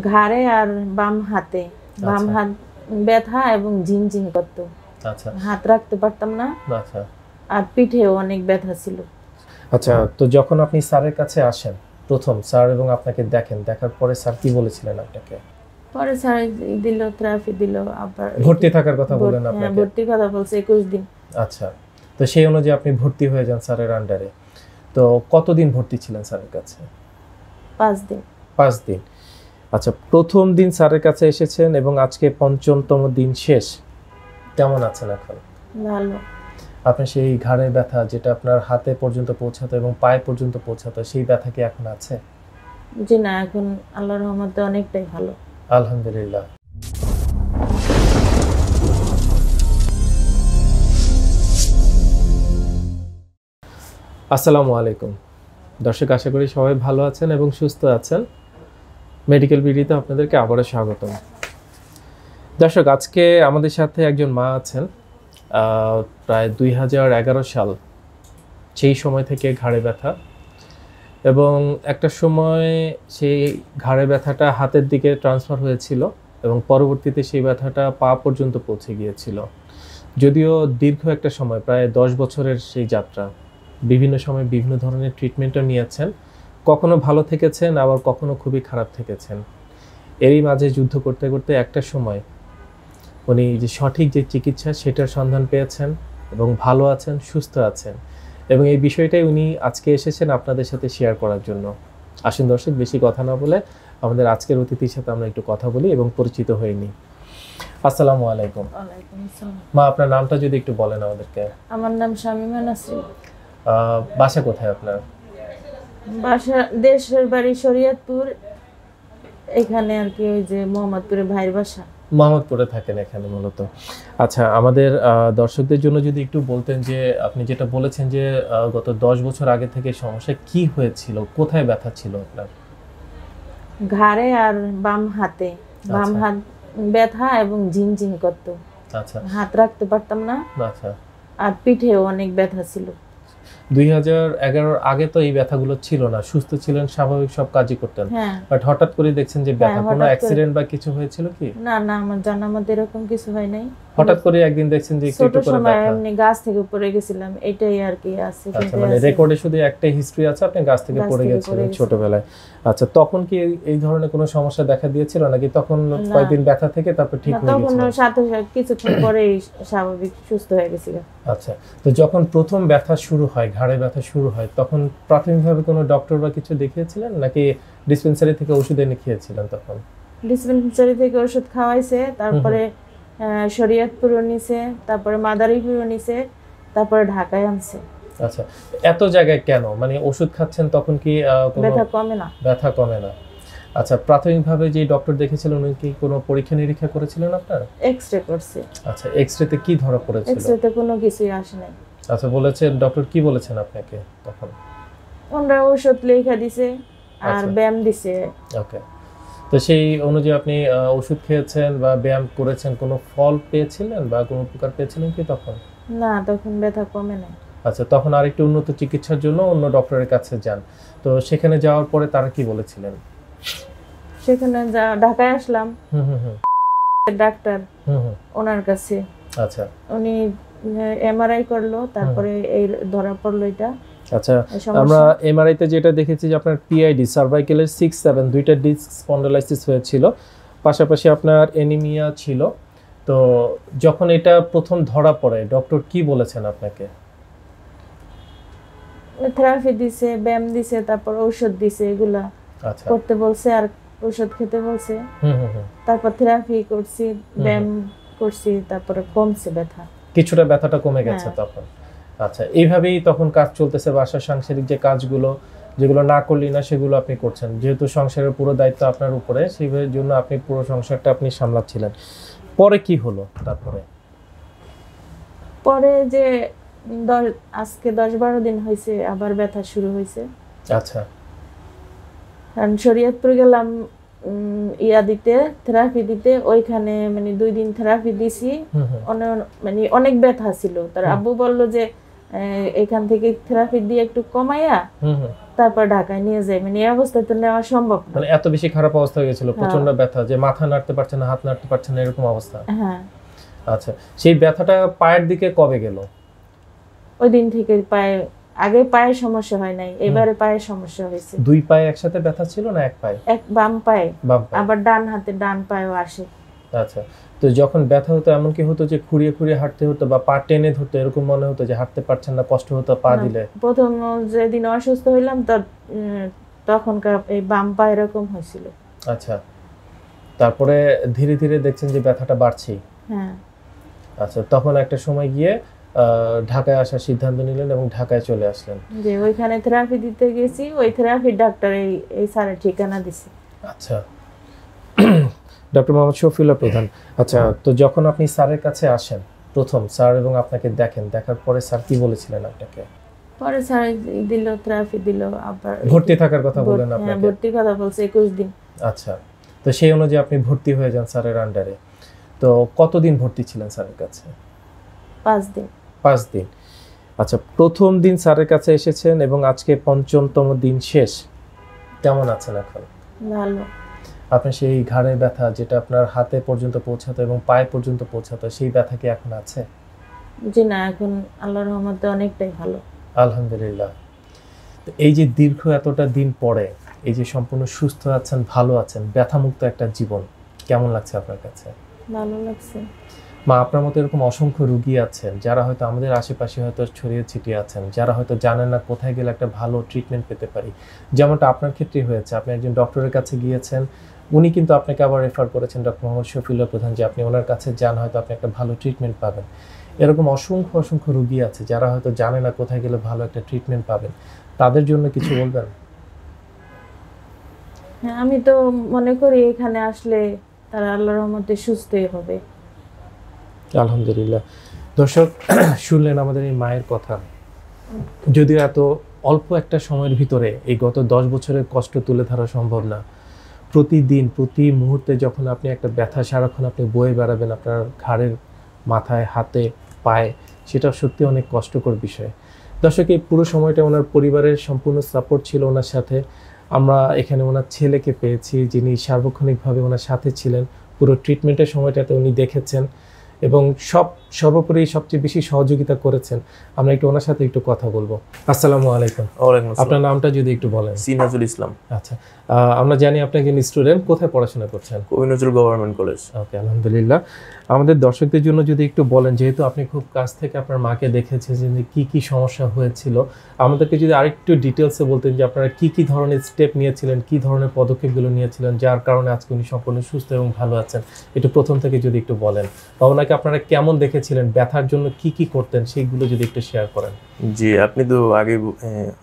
ঘাড়ে আর বাম হাতে। বাম আচ্ছা। হাত ব্যথা এবং ঝিনঝিন করতো। আচ্ছা। হাত রাখতে পারতাম না। আচ্ছা। আর পিঠেও অনেক ব্যথা ছিল। আচ্ছা তো যখন আপনি স্যারের কাছে আসেন প্রথম স্যার এবং আপনাকে দেখেন দেখার পরে স্যার কি বলেছিলেন আপনাকে? পরে স্যার দিল থেরাপি দিল আবার ভর্তি থাকার কথা বলেন ভর্তি- হ্যাঁ, আপনাকে। ভর্তির কথা বলছে একুশ দিন। আচ্ছা তো সেই অনুযায়ী আপনি ভর্তি হয়ে যান স্যারের আন্ডারে তো কতদিন ভর্তি ছিলেন স্যারের কাছে? পাঁচ দিন। পাঁচ দিন। আচ্ছা প্রথম দিন স্যারের কাছে এসেছেন এবং আজকে পঞ্চমতম দিন শেষ। কেমন আছেন এখন? ভালো। আপনার সেই ঘাড়ের ব্যথা যেটা আপনার হাতে পর্যন্ত পৌঁছাতো এবং পায়ে পর্যন্ত পৌঁছাতো সেই ব্যথা কি এখন আছে? জি না এখন আল্লাহর রহমতে অনেকটাই ভালো। আলহামদুলিল্লাহ। আসসালামু আলাইকুম। দর্শক আশা করি সবাই ভালো আছেন এবং সুস্থ আছেন। মেডিকেল বিডিতে আপনাদেরকে আবারও স্বাগতম। দর্শক, আজকে আমাদের সাথে একজন মা আছেন। প্রায় দুই হাজার এগারো সাল, সেই সময় থেকে ঘাড়ে ব্যথা। এবং একটা সময় সেই ঘাড়ে ব্যথাটা হাতের দিকে ট্রান্সফার হয়েছিল এবং পরবর্তীতে সেই ব্যথাটা পা পর্যন্ত পৌঁছে গিয়েছিল। যদিও দীর্ঘ একটা সময়, প্রায় দশ বছরের সেই যাত্রা। বিভিন্ন সময় বিভিন্ন ধরনের ট্রিটমেন্টও নিয়েছেন। কখনো ভালো থেকেছেন আবার কখনো খুবই খারাপ থেকেছেন। এরই মাঝে যুদ্ধ করতে করতে একটা সময় উনি যে সঠিক যে চিকিৎসা সেটার সন্ধান পেয়েছেন এবং ভালো আছেন সুস্থ আছেন এবং এই বিষয়টাই উনি আজকে এসেছেন আপনাদের সাথে শেয়ার করার জন্য। আসুন দর্শক বেশি কথা না বলে আমাদের আজকের অতিথির সাথে আমরা একটু কথা বলি এবং পরিচিত হয়ে নিই। আসসালামু আলাইকুম। মা আপনার নামটা যদি একটু বলেন আমাদেরকে। আমার নাম শামিমা নাসরিন। বাসা কোথায় আপনার? বাসা দেশের বাড়ি শরীয়তপুর এখানে আর কি ওই যে মোহাম্মদপুরে ভাইয়ের বাসা। মোহাম্মদপুরে থাকেন এখানে মূলত। আচ্ছা আমাদের দর্শকদের জন্য যদি একটু বলতেন যে আপনি যেটা বলেছেন যে গত দশ বছর আগে থেকে সমস্যা কি হয়েছিল? কোথায় ব্যথা ছিল আপনার? ঘাড়ে আর বাম হাতে। বাম আচ্ছা। হাত ব্যথা এবং ঝিনঝিন করতো। আচ্ছা। হাত রাখতে পারতাম না। আচ্ছা। আর পিঠেও অনেক ব্যথা ছিল। দুই আগে তো এই ব্যথাগুলো ছিল না। সুস্থ ছিলেন স্বাভাবিক সব কাজই করতেন। হ্যাঁ। বাট হঠাৎ করে দেখছেন যে ব্যথা হ্যাঁ, কোনো অ্যাক্সিডেন্ট বা কিছু হয়েছিল কি? না না আমার জানা মধ্যে এরকম কিছু হয় নাই। হঠাৎ করে একদিন দেখছেন যে একটু করে ব্যথা। এমনি গাছ থেকে পড়ে গেছিলাম এটাই আর কি আছে আচ্ছা মানে রেকর্ডে শুধু একটাই হিস্ট্রি আছে আপনি গাছ থেকে পড়ে গেছিলেন ছোটবেলায়। আচ্ছা তখন কি এই- ধরনের কোনো সমস্যা দেখা দিয়েছিল? নাকি তখন কয়েকদিন ব্যথা থেকে তারপর ঠিক হয়ে তখন গেছিল সাথে কিছুক্ষণ পরেই স্বাভাবিক সুস্থ হয়ে গেছিল আচ্ছা তো যখন প্রথম ব্যথা শুরু হয় ঘাড়ে ব্যথা শুরু হয় তখন প্রাথমিকভাবে কোনো ডক্টর বা কিছু দেখিয়েছিলেন? নাকি ডিসপেন্সারি থেকে ওষুধ এনে খেয়েছিলেন তখন? ডিসপেন্সারি থেকে ওষুধ খাওয়াইছে তারপরে শরীয়তপুরও নিছে তারপরে মাদারীপুরও নিছে তারপরে ঢাকায় আনছে। আচ্ছা এত জায়গায় কেন? মানে ওষুধ খাচ্ছেন তখন কি ব্যথা কমে না। ব্যথা কমে না। আচ্ছা প্রাথমিকভাবে যে ডক্টর দেখেছিলেন উনি কি কোনো পরীক্ষা নিরীক্ষা করেছিলেন আপনার? এক্স রে করছে। আচ্ছা এক্স রেতে কি ধরা পড়েছিল? এক্স রেতে কোনো কিছুই আসে নাই। আচ্ছা বলেছেন ডক্টর কি বলেছেন আপনাকে তখন? ওনারা ওষুধ লেখা দিছে আর আচ্ছা। ব্যায়াম দিছে। ওকে। তো সেই অনুযায়ী আপনি ওষুধ খেয়েছেন বা ব্যায়াম করেছেন কোনো ফল পেয়েছিলেন বা কোনো উপকার পেয়েছিলেন কি তখন? না তখন ব্যথা কমে নাই। আচ্ছা তখন আরেকটু উন্নত চিকিৎসার জন্য অন্য ডক্টরের কাছে যান। তো সেখানে যাওয়ার পরে তারা কি বলেছিলেন? সেখানে যা ঢাকায় আসলাম। হুম হুম হুম। ডাক্তার হুম হুম। ওনার কাছে। আচ্ছা। উনি এমআরআই করল তারপরে এই ধরা পড়ল এটা। আচ্ছা আমরা এমআরআই তে যেটা দেখেছি যে আপনার পিআইডি সার্ভাইকেলের সিক্স সেভেন দুইটা ডিস্ক স্পন্ডালাইসিস হয়েছিল। পাশাপাশি আপনার এনিমিয়া ছিল। তো যখন এটা প্রথম ধরা পড়ে ডক্টর কি বলেছেন আপনাকে? থেরাপি দিছে ব্যায়াম দিছে তারপর ঔষধ দিছে এগুলা আচ্ছা। করতে বলছে আর ঔষধ খেতে বলছে। হুম হুম হুম। তারপর থেরাপি করছি ব্যায়াম করছি তারপরে কমছে ব্যথা। কিছুটা ব্যথাটা কমে গেছে হ্যাঁ। তখন। আচ্ছা এইভাবেই তখন কাজ চলতেছে বাসার সাংসারিক যে কাজগুলো যেগুলো না করলি না সেগুলো আপনি করছেন। যেহেতু সংসারের পুরো দায়িত্ব আপনার উপরে সেই জন্য আপনি পুরো সংসারটা আপনি সামলাচ্ছিলেন। পরে কি হলো তারপরে? পরে যে দশ আজকে দশ বারো দিন হয়েছে আবার ব্যথা শুরু হয়েছে। আচ্ছা। কারণ শরীয়তপুর গেলাম ইয়া দিতে থেরাপি দিতে ওইখানে মানে দুই দিন থেরাপি দিছি। মানে অনেক ব্যথা ছিল। তার আব্বু বলল যে এখান থেকে থেরাপি দিয়ে একটু কমাইয়া তারপর ঢাকায় নিয়ে যাই। মানে এই অবস্থায় তো নেওয়া সম্ভব না। মানে এত বেশি খারাপ অবস্থা হয়ে গেছিল প্রচণ্ড ব্যথা যে মাথা নাড়তে পারছে না হাত নাড়তে পারছে না এরকম অবস্থা। হ্যাঁ। আচ্ছা সেই ব্যথাটা পায়ের দিকে কবে গেল? ওই দিন থেকে পায়ে আগে পায়ের সমস্যা হয় নাই এবারে পায়ের সমস্যা হয়েছে। দুই পায়ে একসাথে ব্যথা ছিল না এক পায়ে? এক পায়ে। বাম পায়ে। আবার ডান হাতে ডান পায়েও আসে। আচ্ছা। তো যখন ব্যথা হতো এমন কি হতো যে খুঁড়িয়ে খুঁড়িয়ে হাঁটতে হতো বা পা টেনে ধরতো এরকম মনে হতো যে হাঁটতে পারছেন না কষ্ট হতো পা দিলে। প্রথম যেদিন অসুস্থ হইলাম তখনকার এই বাম পা এরকম হয়েছিল। আচ্ছা। তারপরে ধীরে ধীরে দেখছেন যে ব্যথাটা বাড়ছেই হ্যাঁ। আচ্ছা তখন একটা সময় গিয়ে ঢাকায় আসার সিদ্ধান্ত নিলেন এবং ঢাকায় চলে আসলেন। যে ওইখানে থেরাপি দিতে গেছি ওই থেরাপির ডাক্তার এই এই স্যারের ঠিকানা দিছে। আচ্ছা। ডক্টর মোহাম্মদ শফিউল্লাহ প্রধান। আচ্ছা তো যখন আপনি স্যারের কাছে আসেন প্রথম স্যার এবং আপনাকে দেখেন দেখার পরে স্যার কি বলেছিলেন আপনাকে? পরে স্যার দিল থেরাপি দিল আবার ভর্তি থাকার কথা ভর্তি- হ্যাঁ, আপনাকে? ভর্তির কথা বলছে একুশ দিন। আচ্ছা তো সেই অনুযায়ী আপনি ভর্তি হয়ে যান স্যারের আন্ডারে তো কতদিন ভর্তি ছিলেন স্যারের কাছে? পাঁচ দিন। পাঁচ দিন। আচ্ছা প্রথম দিন স্যারের কাছে এসেছেন এবং আজকে পঞ্চমতম দিন শেষ। কেমন আছেন এখন? ভালো। আপনার সেই ঘাড়ের ব্যথা যেটা আপনার হাতে পর্যন্ত পৌঁছাতো এবং পায়ে পর্যন্ত পৌঁছাতো সেই ব্যথা কি এখন আছে? জি না এখন আল্লাহর রহমতে অনেকটাই ভালো। আলহামদুলিল্লাহ। তো এই যে দীর্ঘ এতটা দিন পরে এই যে সম্পূর্ণ সুস্থ আছেন ভালো আছেন ব্যথামুক্ত একটা জীবন কেমন লাগছে আপনার কাছে? ভালো লাগছে। মা আপনার মতো এরকম অসংখ্য রুগী আছেন যারা হয়তো আমাদের আশেপাশে হয়তো ছড়িয়ে ছিটিয়ে আছেন যারা হয়তো জানেন না কোথায় গেলে একটা ভালো ট্রিটমেন্ট পেতে পারি। যেমনটা আপনার ক্ষেত্রে হয়েছে আপনি একজন ডক্টরের কাছে গিয়েছেন উনি কিন্তু আপনাকে আবার রেফার করেছেন ডক্টর মোহাম্মদ শফিউল্লাহ প্রধান যে আপনি ওনার কাছে যান হয়তো আপনি একটা ভালো ট্রিটমেন্ট পাবেন। এরকম অসংখ্য অসংখ্য রুগী আছে যারা হয়তো জানে না কোথায় গেলে ভালো একটা ট্রিটমেন্ট পাবেন। তাদের জন্য কিছু বলবেন? হ্যাঁ আমি তো মনে করি এখানে আসলে তারা আল্লাহর রহমতে সুস্থই হবে। আলহামদুলিল্লাহ। দর্শক শুনলেন আমাদের এই মায়ের কথা। যদিও এত অল্প একটা সময়ের ভিতরে এই গত দশ বছরের কষ্ট তুলে ধরা সম্ভব না প্রতিদিন, প্রতি মুহূর্তে যখন আপনি একটা ব্যথা সারাক্ষণ আপনি বয়ে বেড়াবেন আপনার ঘাড়ের মাথায়, হাতে, পায়ে, সেটা সত্যি অনেক কষ্টকর বিষয়। দর্শক, এই পুরো সময়টা ওনার পরিবারের সম্পূর্ণ সাপোর্ট ছিল ওনার সাথে। আমরা এখানে ওনার ছেলেকে পেয়েছি যিনি সার্বক্ষণিকভাবে ওনার সাথে ছিলেন। পুরো ট্রিটমেন্টের সময়টাতে উনি দেখেছেন। এবং সব সর্বোপরি সবচেয়ে বেশি সহযোগিতা করেছেন। আমরা একটু ওনার সাথে একটু কথা বলব। আসসালামু আলাইকুম। আপনার নামটা যদি একটু বলেন। সিনহাজুল ইসলাম। আচ্ছা আমরা জানি আপনি একজন স্টুডেন্ট কোথায় পড়াশোনা করছেন? কবি নজরুল গভর্নমেন্ট কলেজ। ওকে আলহামদুলিল্লাহ। আমাদের দর্শকদের জন্য যদি একটু বলেন যেহেতু আপনি খুব কাছ থেকে আপনার মাকে দেখেছেন যে কি কি সমস্যা হয়েছিল আমাদেরকে যদি আরেকটু ডিটেলসে বলতেন যে আপনারা কি কি ধরনের স্টেপ নিয়েছিলেন কি ধরনের পদক্ষেপগুলো নিয়েছিলেন যার কারণে আজকে উনি সম্পূর্ণ সুস্থ এবং ভালো আছেন একটু প্রথম থেকে যদি একটু বলেন। বা ওনাকে আপনারা কেমন দেখেছিলেন? ব্যথার জন্য কি কি করতেন? সেইগুলো যদি একটু শেয়ার করেন। জি আপনি তো আগে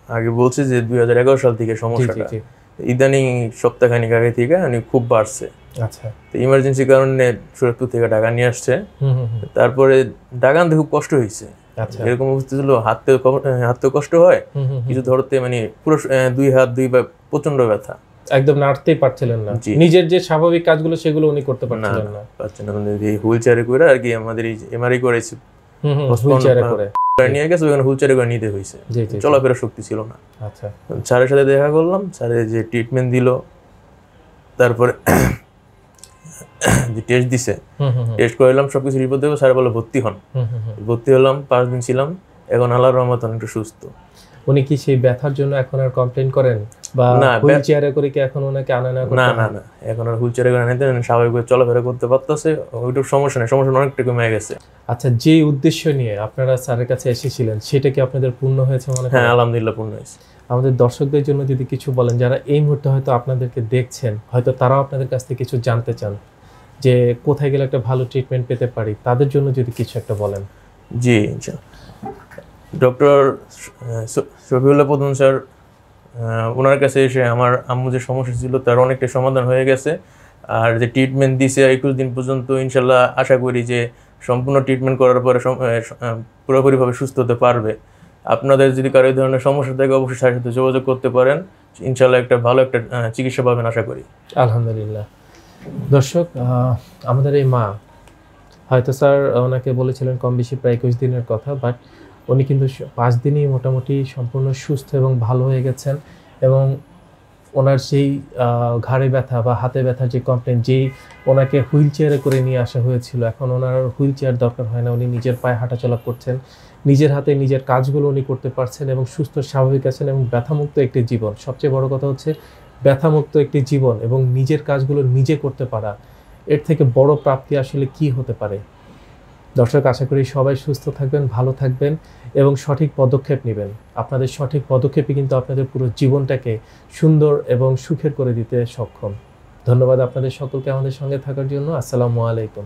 আগে বলছে যে দুই হাজার এগারো সাল থেকে সমস্যাটা। ইদানিং সপ্তাহখানিক আগে থেকে উনি খুব বাড়ছে। আচ্ছা। তো ইমার্জেন্সি কারণে সুরতপুর থেকে ঢাকা নিয়ে আসছে। হুম হুম হুম। তারপরে ঢাকা আনতে খুব কষ্ট হয়েছে। আচ্ছা। এরকম অবস্থা ছিল হাতে হাতে কষ্ট হয়। কিছু ধরতে মানে পুরো দুই হাত দুই বা প্রচণ্ড ব্যথা। একদম নাড়তেই পারছিলেন না। নিজের যে স্বাভাবিক কাজগুলো সেগুলো উনি করতে পারছিলেন না। পাচ্ছেন না। হুইল চেয়ারে করে আর কি আমাদের এই এমআরআই করেছে হুইলচেয়ারে বা- করে। নিয়ে গেছে ওখানে হুইল চেয়ারে করে নিতে হয়েছে। চলাফেরা শক্তি ছিল না। আচ্ছা। স্যারের সাথে দেখা করলাম স্যারের যে ট্রিটমেন্ট দিল তারপরে যে টেস্ট দিছে টেস্ট করালাম সব কিছু রিপোর্ট দেবো স্যার বলে ভর্তি হন। ভর্তি হলাম পাঁচ দিন ছিলাম এখন আল্লাহর রহমত অনেকটা সুস্থ। উনি কি সেই ব্যথার জন্য এখন আর কমপ্লেন করেন? বা না, হুইল চেয়ারে করে কি এখন ওনাকে আনা না না না না। এখন আর হুইল চেয়ারে করে নিতে স্বাভাবিকভাবে চলাফেরা করতে পারতেছে। ওইটুকু সমস্যা নেই। সমস্যা অনেকটা কমে গেছে। আচ্ছা যে উদ্দেশ্য নিয়ে আপনারা স্যারের কাছে এসেছিলেন সেটা কি আপনাদের পূর্ণ হয়েছে মনে হ্যাঁ আলহামদুলিল্লাহ পূর্ণ হয়েছে। আমাদের দর্শকদের জন্য যদি কিছু বলেন যারা এই মুহূর্তে হয়তো আপনাদেরকে দেখছেন হয়তো তারাও আপনাদের কাছ থেকে কিছু জানতে চান যে কোথায় গেলে একটা ভালো ট্রিটমেন্ট পেতে পারি তাদের জন্য যদি কিছু একটা বলেন। জি ডক্টর শফিউল্লাহ প্রধান স্যার ওনার কাছে এসে আমার আম্মু যে সমস্যা ছিল তার অনেকটা সমাধান হয়ে গেছে। আর যে ট্রিটমেন্ট দিছে একুশ দিন পর্যন্ত, ইনশাল্লাহ আশা করি যে সম্পূর্ণ ট্রিটমেন্ট করার পরে পুরোপুরিভাবে সুস্থ হতে পারবে। আপনাদের যদি কারও এই ধরনের সমস্যা থাকে, অবশ্যই তার সাথে যোগাযোগ করতে পারেন। ইনশাল্লাহ একটা ভালো একটা চিকিৎসা পাবেন আশা করি। আলহামদুলিল্লাহ। দর্শক আমাদের এই মা, হয়তো স্যার ওনাকে বলেছিলেন কম বেশি প্রায় একুশ দিনের কথা, বাট উনি কিন্তু পাঁচ দিনই মোটামুটি সম্পূর্ণ সুস্থ এবং ভালো হয়ে গেছেন এবং ওনার সেই ঘাড়ে ব্যথা বা হাতে ব্যথার যে কমপ্লেন যেই ওনাকে হুইল চেয়ারে করে নিয়ে আসা হয়েছিল, এখন ওনার হুইল চেয়ার দরকার হয় না। উনি নিজের পায়ে হাঁটাচলা করছেন, নিজের হাতে নিজের কাজগুলো উনি করতে পারছেন এবং সুস্থ, স্বাভাবিক আছেন এবং ব্যথামুক্ত একটি জীবন। সবচেয়ে বড় কথা হচ্ছে ব্যথামুক্ত একটি জীবন এবং নিজের কাজগুলো নিজে করতে পারা। এর থেকে বড় প্রাপ্তি আসলে কি হতে পারে? দর্শক, আশা করি সবাই সুস্থ থাকবেন, ভালো থাকবেন এবং সঠিক পদক্ষেপ নেবেন। আপনাদের সঠিক পদক্ষেপই কিন্তু আপনাদের পুরো জীবনটাকে সুন্দর এবং সুখের করে দিতে সক্ষম। ধন্যবাদ আপনাদের সকলকে আমাদের সঙ্গে থাকার জন্য। আসসালামু আলাইকুম।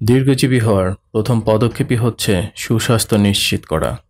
দীর্ঘজীবী হওয়ার প্রথম পদক্ষেপই হচ্ছে সুস্বাস্থ্য নিশ্চিত করা।